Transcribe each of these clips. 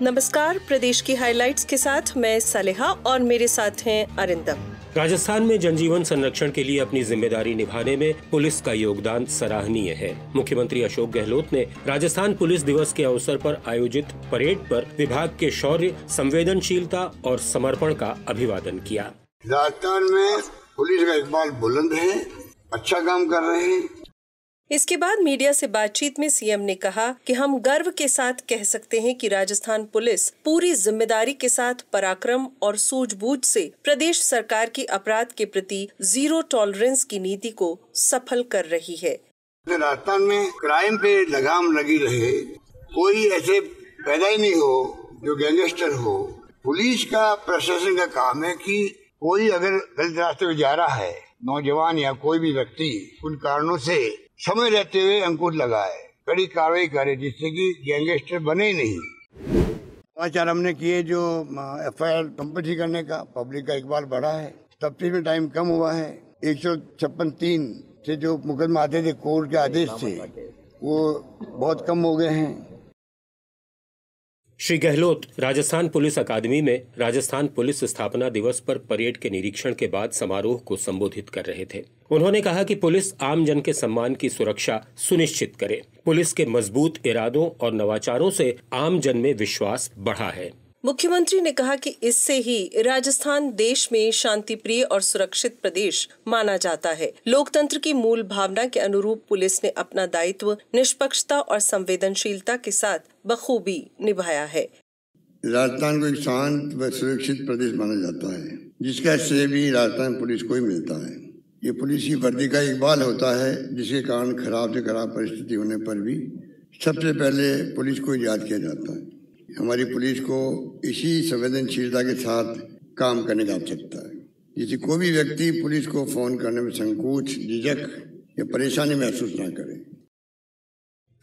नमस्कार प्रदेश की हाइलाइट्स के साथ मैं सलेहा और मेरे साथ हैं अरिंदम। राजस्थान में जनजीवन संरक्षण के लिए अपनी ज़िम्मेदारी निभाने में पुलिस का योगदान सराहनीय है। मुख्यमंत्री अशोक गहलोत ने राजस्थान पुलिस दिवस के अवसर पर आयोजित परेड पर विभाग के शौर्य संवेदनशीलता और समर्पण का अभिवादन किया। राजस्थान में पुलिस का इकबाल बुलंद है अच्छा काम कर रहे हैं। इसके बाद मीडिया से बातचीत में सीएम ने कहा कि हम गर्व के साथ कह सकते हैं कि राजस्थान पुलिस पूरी ज़िम्मेदारी के साथ पराक्रम और सूझबूझ से प्रदेश सरकार की अपराध के प्रति ज़ीरो टॉलरेंस की नीति को सफल कर रही है। राजस्थान में क्राइम पे लगाम लगी रहे, कोई ऐसे पैदा ही नहीं हो जो गैंगस्टर हो। पुलिस का प्रशासन का काम है कि कोई अगर गलत रास्ते में जा रहा है, नौजवान या कोई भी व्यक्ति, उन कारणों से समय रहते हुए अंकुश लगाए। कड़ी कार्रवाई करे, जिससे कि गैंगस्टर बने ही नहीं। समाचार हमने किए जो एफ़ आई आर कंपनी करने का, पब्लिक का इकबाल बढ़ा है। तफ्तीश में टाइम कम हुआ है। एक सौ छप्पन तीन से जो मुकदमा आते थे, कोर्ट के आदेश से, वो बहुत कम हो गए हैं। श्री गहलोत राजस्थान पुलिस अकादमी में राजस्थान पुलिस स्थापना दिवस पर परेड के निरीक्षण के बाद समारोह को संबोधित कर रहे थे। उन्होंने कहा कि पुलिस आम जन के सम्मान की सुरक्षा सुनिश्चित करे। पुलिस के मज़बूत इरादों और नवाचारों से आम जन में विश्वास बढ़ा है। मुख्यमंत्री ने कहा कि इससे ही राजस्थान देश में शांति प्रिय और सुरक्षित प्रदेश माना जाता है। लोकतंत्र की मूल भावना के अनुरूप पुलिस ने अपना दायित्व, निष्पक्षता और संवेदनशीलता के साथ बखूबी निभाया है। राजस्थान को एक शांत व सुरक्षित प्रदेश माना जाता है, जिसका श्रेय भी राजस्थान पुलिस को ही मिलता है। ये पुलिस की वर्दी का इकबाल होता है, जिसके कारण खराब से खराब परिस्थिति होने पर भी सबसे पहले पुलिस को याद किया जाता है। हमारी पुलिस को इसी संवेदनशीलता के साथ काम करने की आवश्यकता है। जिसे कोई भी व्यक्ति पुलिस को फ़ोन करने में संकोच, झिझक या परेशानी महसूस ना करे।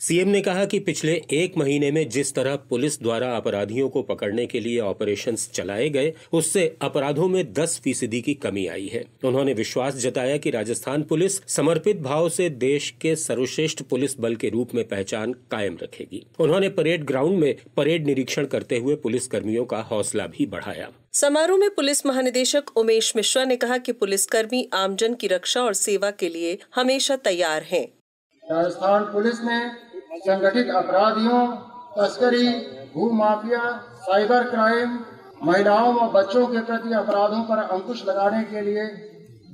सीएम ने कहा कि पिछले एक महीने में जिस तरह पुलिस द्वारा अपराधियों को पकड़ने के लिए ऑपरेशंस चलाए गए उससे अपराधों में 10 फ़ीसदी की कमी आई है। उन्होंने विश्वास जताया कि राजस्थान पुलिस समर्पित भाव से देश के सर्वश्रेष्ठ पुलिस बल के रूप में पहचान कायम रखेगी। उन्होंने परेड ग्राउंड में परेड निरीक्षण करते हुए पुलिस कर्मियों का हौसला भी बढ़ाया। समारोह में पुलिस महानिदेशक उमेश मिश्रा ने कहा कि पुलिसकर्मी आमजन की रक्षा और सेवा के लिए हमेशा तैयार हैं। राजस्थान पुलिस ने संगठित अपराधियों, तस्करी भू माफिया साइबर क्राइम, महिलाओं व बच्चों के प्रति अपराधों पर अंकुश लगाने के लिए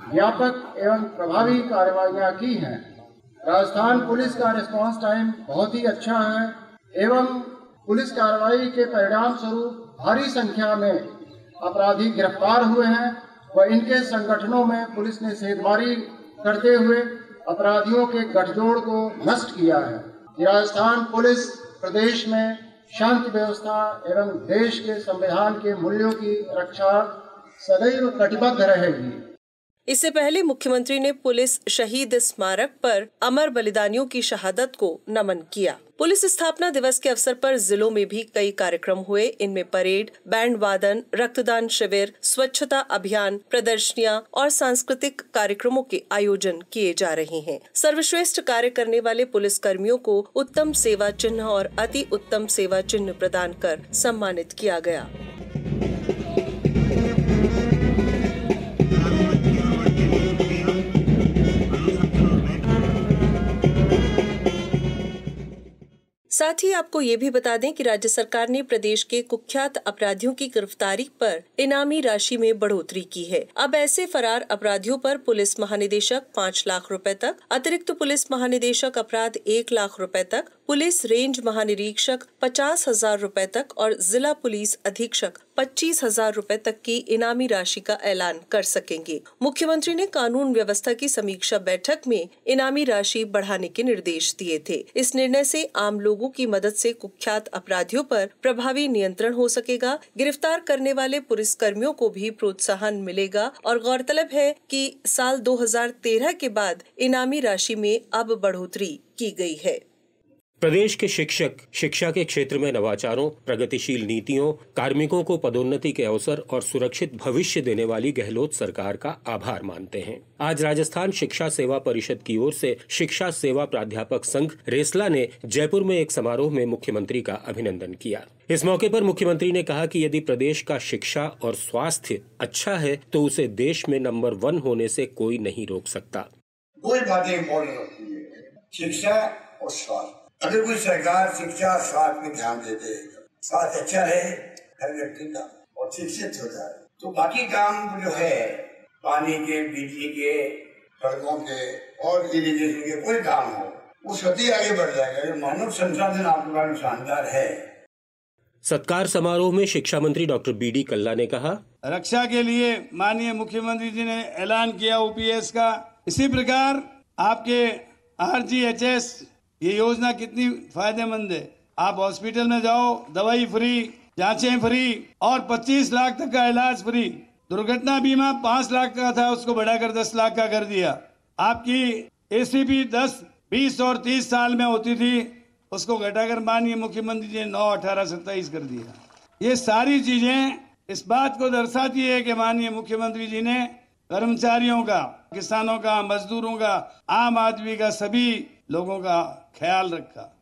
व्यापक एवं प्रभावी कार्रवाइयाँ की हैं। राजस्थान पुलिस का रिस्पांस टाइम बहुत ही अच्छा है एवं पुलिस कार्रवाई के परिणाम स्वरूप भारी संख्या में अपराधी गिरफ़्तार हुए हैं व इनके संगठनों में पुलिस ने सेधमारी करते हुए अपराधियों के गठजोड़ को नष्ट किया है। राजस्थान पुलिस प्रदेश में शांति व्यवस्था एवं देश के संविधान के मूल्यों की रक्षा सदैव कटिबद्ध रहेगी। इससे पहले मुख्यमंत्री ने पुलिस शहीद स्मारक पर अमर बलिदानियों की शहादत को नमन किया। पुलिस स्थापना दिवस के अवसर पर जिलों में भी कई कार्यक्रम हुए। इनमें परेड, बैंड वादन, रक्तदान शिविर, स्वच्छता अभियान, प्रदर्शनियाँ और सांस्कृतिक कार्यक्रमों के आयोजन किए जा रहे हैं। सर्वश्रेष्ठ कार्य करने वाले पुलिस कर्मियों को उत्तम सेवा चिन्ह और अति उत्तम सेवा चिन्ह प्रदान कर सम्मानित किया गया। साथ ही आपको ये भी बता दें कि राज्य सरकार ने प्रदेश के कुख्यात अपराधियों की गिरफ्तारी पर इनामी राशि में बढ़ोतरी की है। अब ऐसे फरार अपराधियों पर पुलिस महानिदेशक पाँच लाख रुपए तक, अतिरिक्त पुलिस महानिदेशक अपराध एक लाख रुपए तक, पुलिस रेंज महानिरीक्षक पचास हज़ार रूपए तक और जिला पुलिस अधीक्षक पच्चीस हज़ार रूपए तक की इनामी राशि का ऐलान कर सकेंगे। मुख्यमंत्री ने कानून व्यवस्था की समीक्षा बैठक में इनामी राशि बढ़ाने के निर्देश दिए थे। इस निर्णय से आम लोगों की मदद से कुख्यात अपराधियों पर प्रभावी नियंत्रण हो सकेगा। गिरफ़्तार करने वाले पुलिस कर्मियों को भी प्रोत्साहन मिलेगा और गौरतलब है कि साल 2013 के बाद इनामी राशि में अब बढ़ोतरी की गई है। प्रदेश के शिक्षक, शिक्षा के क्षेत्र में नवाचारों, प्रगतिशील नीतियों, कार्मिकों को पदोन्नति के अवसर और सुरक्षित भविष्य देने वाली गहलोत सरकार का आभार मानते हैं। आज राजस्थान शिक्षा सेवा परिषद की ओर से शिक्षा सेवा प्राध्यापक संघ रेसला ने जयपुर में एक समारोह में मुख्यमंत्री का अभिनंदन किया। इस मौके पर मुख्यमंत्री ने कहा कि यदि प्रदेश का शिक्षा और स्वास्थ्य अच्छा है तो उसे देश में नंबर वन होने से कोई नहीं रोक सकता। बातें शिक्षा और स्वास्थ्य। अगर कोई सरकार शिक्षा स्वास्थ्य में ध्यान दे दे स्वास्थ्य अच्छा रहे हर व्यक्ति का और शिक्षित हो जाए तो बाकी काम जो है पानी के बिजली के सड़कों के और इरिगेशन के कोई काम हो वो सती आगे बढ़ जाएगा। मानव संसाधन आपके पास शानदार है। सत्कार समारोह में शिक्षा मंत्री डॉक्टर बी डी कल्ला ने कहा रक्षा के लिए माननीय मुख्यमंत्री जी ने ऐलान किया ओपीएस का। इसी प्रकार आपके आरजीएचएस ये योजना कितनी फ़ायदेमंद है? आप हॉस्पिटल में जाओ, दवाई फ्री, जांचें फ्री, और 25 लाख तक का इलाज फ्री। दुर्घटना बीमा पाँच लाख का था, उसको बढ़ाकर दस लाख का कर दिया। आपकी एसीपी दस, बीस और तीस साल में होती थी, उसको घटाकर माननीय मुख्यमंत्री जी ने नौ, अठारह, सत्ताईस कर दिया। ये सारी चीज़ें इस बात को दर्शाती है कि माननीय मुख्यमंत्री जी ने कर्मचारियों का, किसानों का, मजदूरों का, आम आदमी का सभी लोगों का ख्याल रखा।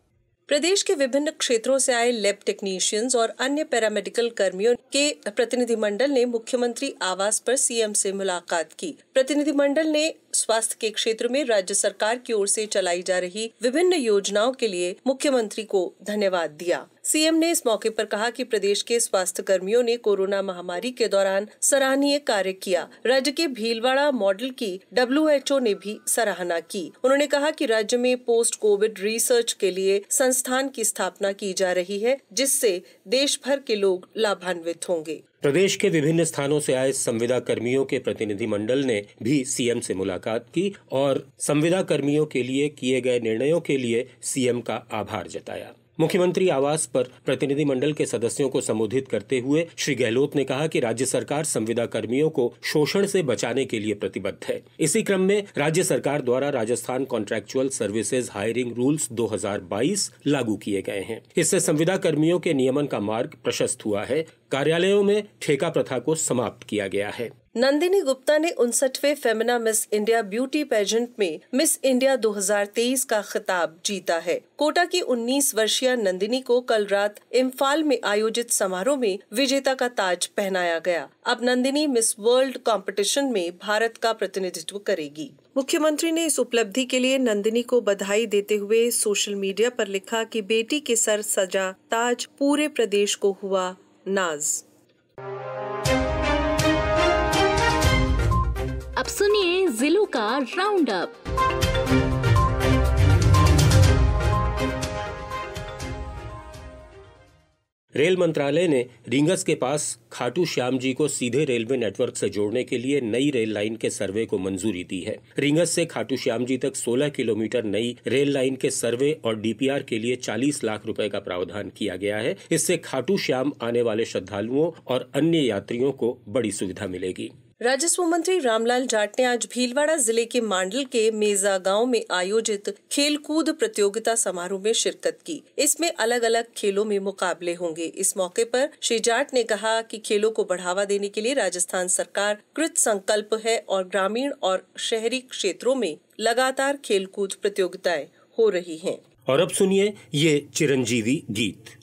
प्रदेश के विभिन्न क्षेत्रों से आए लैब टेक्नीशियंस और अन्य पैरामेडिकल कर्मियों के प्रतिनिधिमंडल ने मुख्यमंत्री आवास पर सीएम से मुलाकात की। प्रतिनिधिमंडल ने स्वास्थ्य के क्षेत्र में राज्य सरकार की ओर से चलाई जा रही विभिन्न योजनाओं के लिए मुख्यमंत्री को धन्यवाद दिया। सीएम ने इस मौके पर कहा कि प्रदेश के स्वास्थ्य कर्मियों ने कोरोना महामारी के दौरान सराहनीय कार्य किया। राज्य के भीलवाड़ा मॉडल की डब्ल्यू ने भी सराहना की। उन्होंने कहा कि राज्य में पोस्ट कोविड रिसर्च के लिए संस्थान की स्थापना की जा रही है, जिससे देश भर के लोग लाभान्वित होंगे। प्रदेश के विभिन्न स्थानों से आए संविदा कर्मियों के प्रतिनिधि मंडल ने भी सीएम से मुलाकात की और संविदा कर्मियों के लिए किए गए निर्णयों के लिए सीएम का आभार जताया। मुख्यमंत्री आवास पर प्रतिनिधिमंडल के सदस्यों को संबोधित करते हुए श्री गहलोत ने कहा कि राज्य सरकार संविदा कर्मियों को शोषण से बचाने के लिए प्रतिबद्ध है। इसी क्रम में राज्य सरकार द्वारा Rajasthan contractual services hiring rules 2022 लागू किए गए हैं। इससे संविदा कर्मियों के नियमन का मार्ग प्रशस्त हुआ है। कार्यालयों में ठेका प्रथा को समाप्त किया गया है। नंदिनी गुप्ता ने उनसठवे Femina Miss India beauty pageant में मिस इंडिया 2023 का खिताब जीता है। कोटा की 19 वर्षीय नंदिनी को कल रात इम्फाल में आयोजित समारोह में विजेता का ताज पहनाया गया। अब नंदिनी मिस वर्ल्ड कंपटीशन में भारत का प्रतिनिधित्व करेगी। मुख्यमंत्री ने इस उपलब्धि के लिए नंदिनी को बधाई देते हुए सोशल मीडिया पर लिखा कि बेटी के सर सजा, ताज पूरे प्रदेश को हुआ नाज। अब सुनिए जिलों का राउंड अप रेल मंत्रालय ने रिंगस के पास खाटू श्याम जी को सीधे रेलवे नेटवर्क से जोड़ने के लिए नई रेल लाइन के सर्वे को मंजूरी दी है। रिंगस से खाटू श्याम जी तक 16 किलोमीटर नई रेल लाइन के सर्वे और डीपीआर के लिए 40 लाख रुपए का प्रावधान किया गया है। इससे खाटू श्याम आने वाले श्रद्धालुओं और अन्य यात्रियों को बड़ी सुविधा मिलेगी। राजस्व मंत्री रामलाल जाट ने आज भीलवाड़ा ज़िले के मांडल के मेजा गाँव में आयोजित खेलकूद प्रतियोगिता समारोह में शिरकत की। इसमें अलग अलग खेलों में मुकाबले होंगे। इस मौके पर श्री जाट ने कहा कि खेलों को बढ़ावा देने के लिए राजस्थान सरकार कृत संकल्प है और ग्रामीण और शहरी क्षेत्रों में लगातार खेलकूद प्रतियोगिताएँ हो रही हैं। और अब सुनिए ये चिरंजीवी गीत।